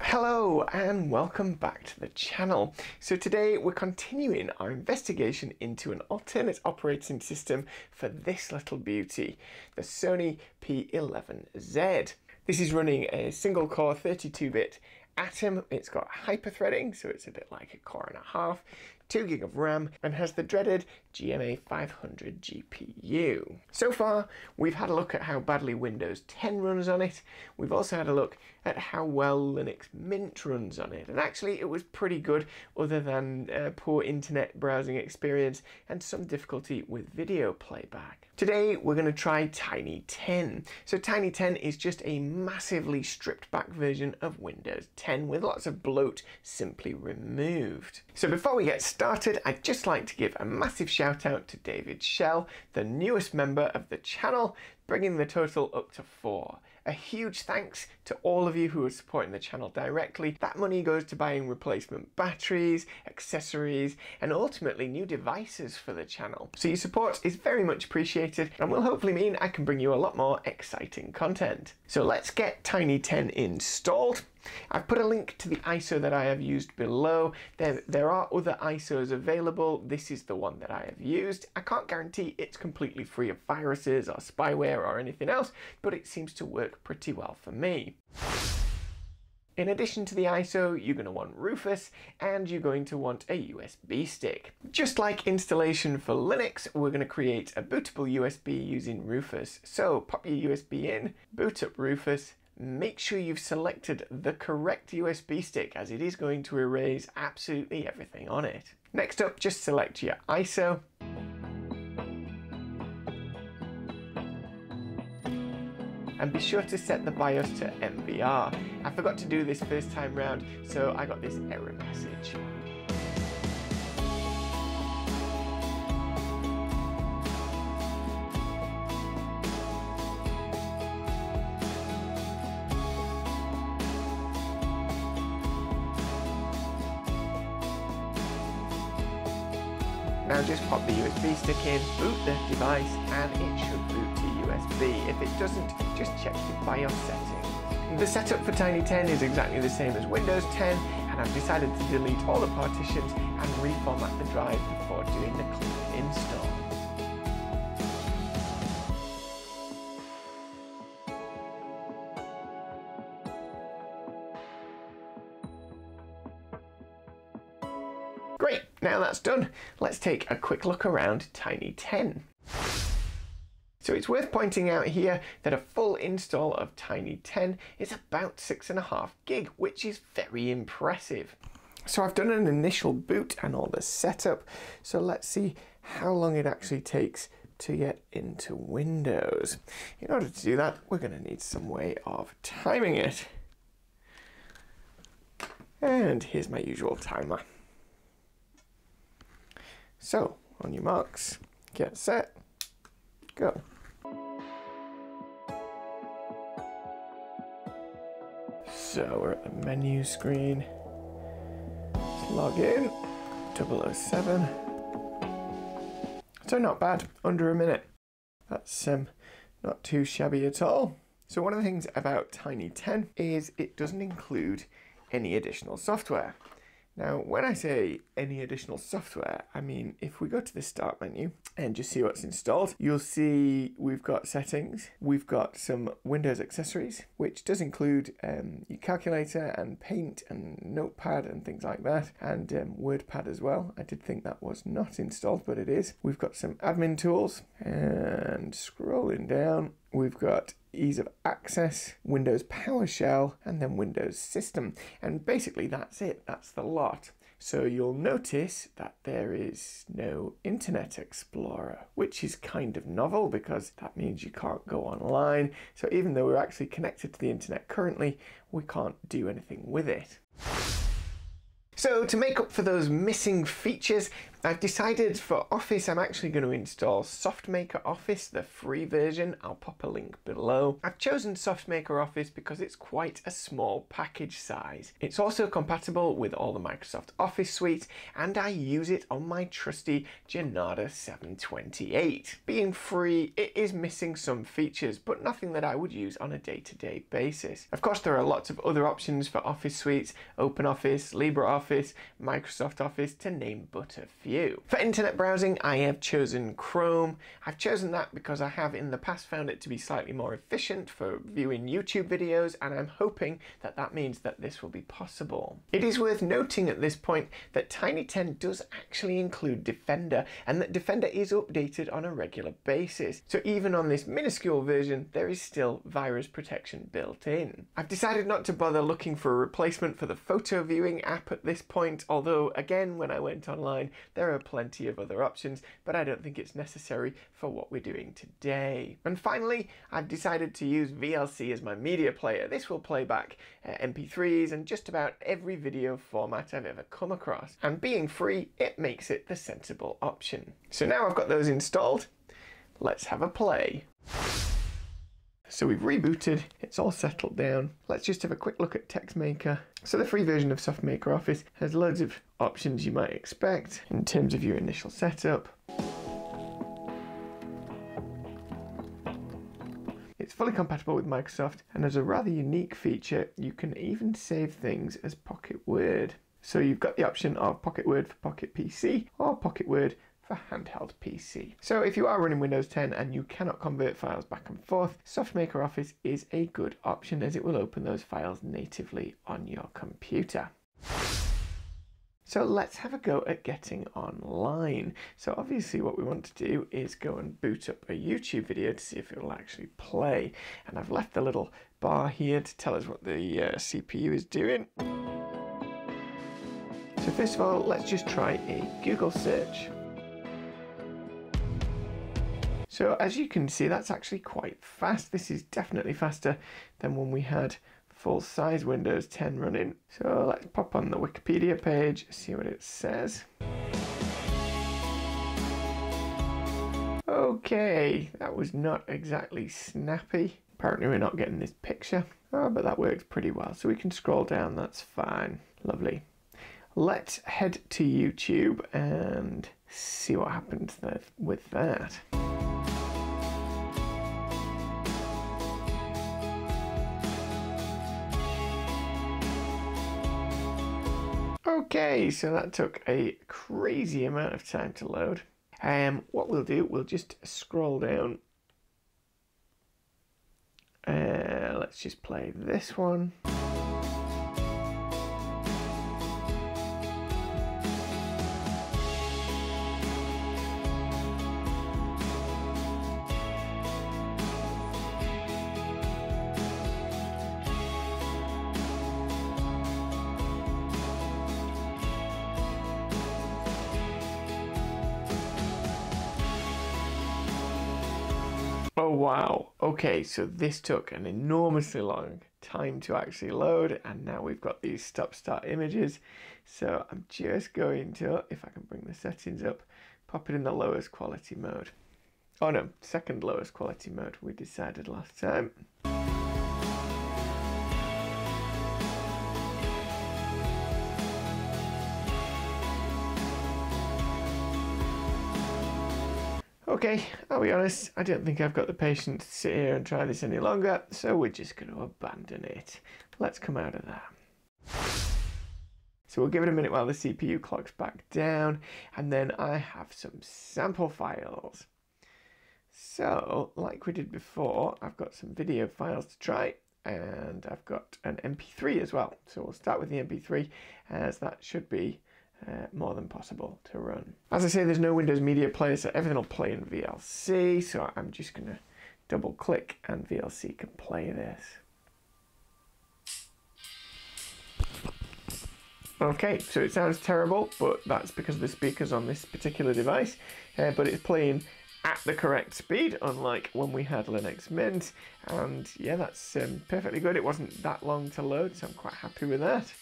Hello and welcome back to the channel. So today we're continuing our investigation into an alternate operating system for this little beauty, the Sony P11Z. This is running a single core 32-bit Atom. It's got hyperthreading, so it's a bit like a core and a half, 2 gig of RAM, and has the dreaded GMA 500 GPU. So far, we've had a look at how badly Windows 10 runs on it. We've also had a look at how well Linux Mint runs on it. And actually, it was pretty good, other than uh, poor internet browsing experience and some difficulty with video playback. Today, we're going to try Tiny 10. So Tiny 10 is just a massively stripped back version of Windows 10 with lots of bloat simply removed. So before we get started, I'd just like to give a massive shout out to David Shell, the newest member of the channel, bringing the total up to four. A huge thanks to all of you who are supporting the channel directly. That money goes to buying replacement batteries, accessories, and ultimately new devices for the channel. So your support is very much appreciated and will hopefully mean I can bring you a lot more exciting content. So let's get Tiny 10 installed. I've put a link to the ISO that I have used below. There, there are other ISOs available. This is the one that I have used. I can't guarantee it's completely free of viruses or spyware or anything else, but it seems to work pretty well for me. In addition to the ISO, you're going to want Rufus and you're going to want a USB stick. Just like installation for Linux, we're going to create a bootable USB using Rufus. So pop your USB in, boot up Rufus, make sure you've selected the correct USB stick as it is going to erase absolutely everything on it. Next up, just select your ISO. And be sure to set the BIOS to MBR. I forgot to do this first time round, so I got this error message. Now just pop the USB stick in, boot the device, and it should boot to USB. If it doesn't, just check the BIOS settings. The setup for Tiny 10 is exactly the same as Windows 10, and I've decided to delete all the partitions and reformat the drive before doing the clean install. Great, now that's done, let's take a quick look around Tiny 10. So it's worth pointing out here that a full install of Tiny 10 is about 6.5 gig, which is very impressive. So I've done an initial boot and all the setup, so let's see how long it actually takes to get into Windows. In order to do that, we're going to need some way of timing it. And here's my usual timer. So, on your marks, get set, go. So we're at the menu screen. Let's log in. 007. So not bad, under a minute. That's um, not too shabby at all. So one of the things about Tiny 10 is it doesn't include any additional software. Now, when I say any additional software, I mean if we go to the start menu and just see what's installed, you'll see we've got settings, we've got some Windows accessories, which does include um, your calculator and paint and notepad and things like that, and um, WordPad as well. I did think that was not installed, but it is. We've got some admin tools, and scrolling down, we've got ease of access, Windows PowerShell, and then Windows System. And basically that's it, that's the lot. So you'll notice that there is no Internet Explorer, which is kind of novel because that means you can't go online. So even though we're actually connected to the internet currently, we can't do anything with it. So to make up for those missing features, I've decided for Office I'm actually going to install SoftMaker Office, the free version. I'll pop a link below. I've chosen SoftMaker Office because it's quite a small package size. It's also compatible with all the Microsoft Office suite and I use it on my trusty Jornada 728. Being free, it is missing some features, but nothing that I would use on a day-to-day -day basis. Of course, there are lots of other options for Office suites, OpenOffice, LibreOffice, Microsoft Office, to name but a few you. For internet browsing, I have chosen Chrome. I've chosen that because I have in the past found it to be slightly more efficient for viewing YouTube videos, and I'm hoping that that means that this will be possible. It is worth noting at this point that Tiny 10 does actually include Defender, and that Defender is updated on a regular basis. So even on this minuscule version, there is still virus protection built in. I've decided not to bother looking for a replacement for the photo viewing app at this point, although again, when I went online, there are plenty of other options, but I don't think it's necessary for what we're doing today. And finally, I've decided to use VLC as my media player. This will play back uh, MP3s and just about every video format I've ever come across. And being free, it makes it the sensible option. So now I've got those installed, let's have a play. So we've rebooted, it's all settled down. Let's just have a quick look at TextMaker. So the free version of SoftMaker Office has loads of options you might expect in terms of your initial setup. It's fully compatible with Microsoft and has a rather unique feature, you can even save things as Pocket Word. So you've got the option of Pocket Word for Pocket PC or Pocket Word for handheld PC. So if you are running Windows 10 and you cannot convert files back and forth, SoftMaker Office is a good option as it will open those files natively on your computer. So let's have a go at getting online. So obviously what we want to do is go and boot up a YouTube video to see if it will actually play. And I've left the little bar here to tell us what the uh, CPU is doing. So first of all, let's just try a Google search. So as you can see, that's actually quite fast. This is definitely faster than when we had full size Windows 10 running. So let's pop on the Wikipedia page, see what it says. Okay, that was not exactly snappy. Apparently we're not getting this picture. Oh, but that works pretty well. So we can scroll down, that's fine. Lovely. Let's head to YouTube and see what happens with that. Okay, so that took a crazy amount of time to load. Um, what we'll do, we'll just scroll down. Uh, let's just play this one. Oh wow, okay, so this took an enormously long time to actually load and now we've got these stop start images. So I'm just going to, if I can bring the settings up, pop it in the lowest quality mode. Oh no, second lowest quality mode we decided last time. Okay, I'll be honest, I don't think I've got the patience to sit here and try this any longer, so we're just going to abandon it. Let's come out of that. So we'll give it a minute while the CPU clocks back down, and then I have some sample files. So, like we did before, I've got some video files to try, and I've got an MP3 as well. So we'll start with the MP3, as that should be uh, more than possible to run. As I say, there's no Windows Media Player, so everything will play in VLC. So I'm just going to double click and VLC can play this. Okay, so it sounds terrible, but that's because of the speakers on this particular device. Uh, but it's playing at the correct speed, unlike when we had Linux Mint. And yeah, that's um, perfectly good. It wasn't that long to load, so I'm quite happy with that.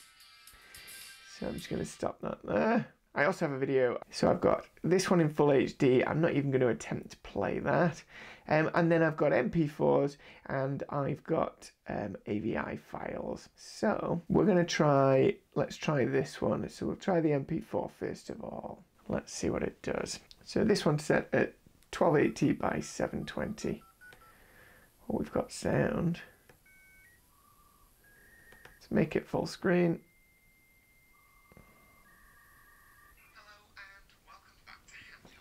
So I'm just going to stop that there. I also have a video. So I've got this one in full HD. I'm not even going to attempt to play that. Um, and then I've got MP4s and I've got um, AVI files. So we're going to try, let's try this one. So we'll try the MP4 first of all. Let's see what it does. So this one's set at 1280 by 720. Oh, we've got sound. Let's make it full screen.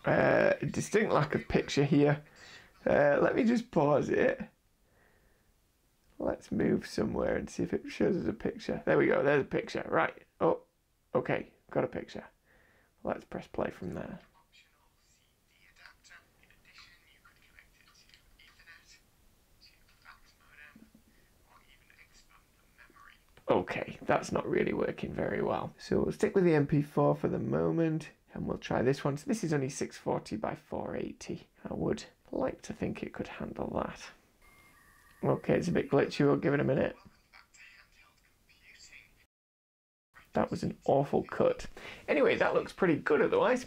Uh, distinct lack of picture here. Uh, let me just pause it. Let's move somewhere and see if it shows us a picture. There we go, there's a picture. Right. Oh, okay, got a picture. Let's press play from there. Okay, that's not really working very well. So we'll stick with the MP4 for the moment and we'll try this one. So this is only 640 by 480. I would like to think it could handle that. Okay, it's a bit glitchy, we'll give it a minute. That was an awful cut. Anyway, that looks pretty good otherwise.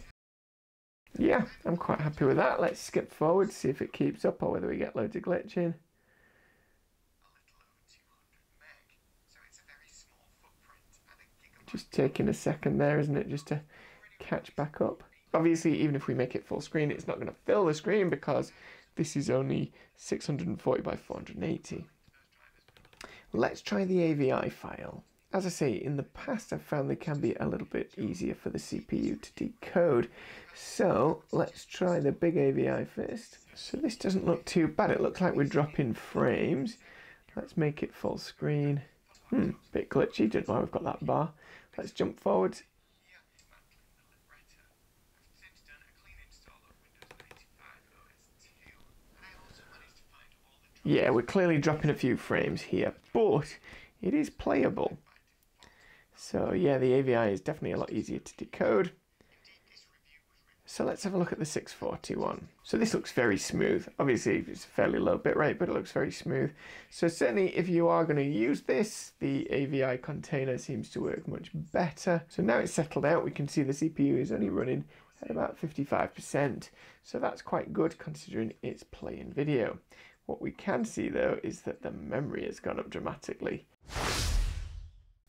Yeah, I'm quite happy with that. Let's skip forward, see if it keeps up or whether we get loads of glitching. Just taking a second there, isn't it, just to catch back up. Obviously, even if we make it full screen, it's not going to fill the screen because this is only 640 by 480. Let's try the AVI file. As I say, in the past I've found they can be a little bit easier for the CPU to decode. So let's try the big AVI first. So this doesn't look too bad. It looks like we're dropping frames. Let's make it full screen. Hmm, bit glitchy, don't know why we've got that bar. Let's jump forward Yeah, we're clearly dropping a few frames here, but it is playable. So yeah, the AVI is definitely a lot easier to decode. So let's have a look at the 641. So this looks very smooth. Obviously it's a fairly low bitrate, but it looks very smooth. So certainly if you are going to use this, the AVI container seems to work much better. So now it's settled out, we can see the CPU is only running at about 55%. So that's quite good considering it's playing video. What we can see though is that the memory has gone up dramatically.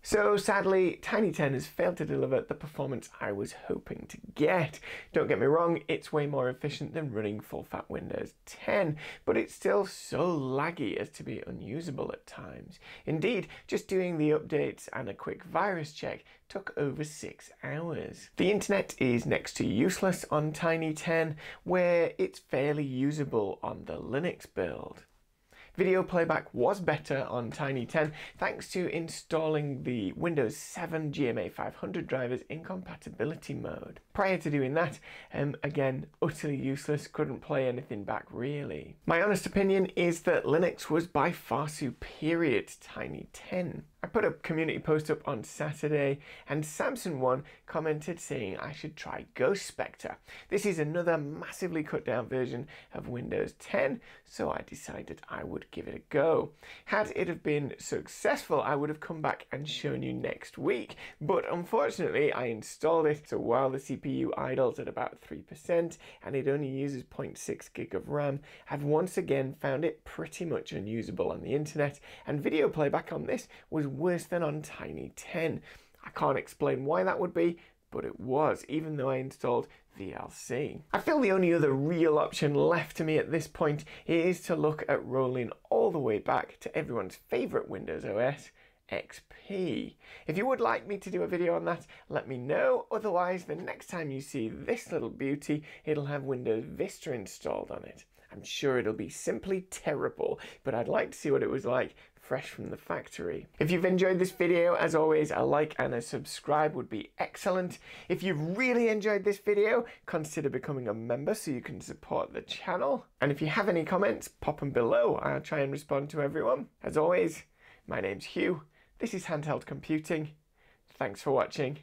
So sadly, Tiny 10 has failed to deliver the performance I was hoping to get. Don't get me wrong, it's way more efficient than running full fat Windows 10, but it's still so laggy as to be unusable at times. Indeed, just doing the updates and a quick virus check took over six hours. The internet is next to useless on Tiny 10, where it's fairly usable on the Linux build. Video playback was better on Tiny 10 thanks to installing the Windows 7 GMA 500 drivers in compatibility mode. Prior to doing that, um, again, utterly useless, couldn't play anything back really. My honest opinion is that Linux was by far superior to Tiny 10. I put a community post up on Saturday and Samson one commented saying I should try Ghost Spectre. This is another massively cut down version of Windows 10, so I decided I would give it a go. Had it have been successful, I would have come back and shown you next week, but unfortunately I installed it, so while the CPU idles at about 3% and it only uses 0.6 gig of RAM, I've once again found it pretty much unusable on the internet, and video playback on this was worse than on Tiny 10. I can't explain why that would be, but it was, even though I installed VLC. I feel the only other real option left to me at this point is to look at rolling all the way back to everyone's favourite Windows OS, XP. If you would like me to do a video on that, let me know. Otherwise, the next time you see this little beauty, it'll have Windows Vista installed on it. I'm sure it'll be simply terrible, but I'd like to see what it was like fresh from the factory. If you've enjoyed this video, as always, a like and a subscribe would be excellent. If you've really enjoyed this video, consider becoming a member so you can support the channel. And if you have any comments, pop them below. I'll try and respond to everyone. As always, my name's Hugh. This is Handheld Computing. Thanks for watching.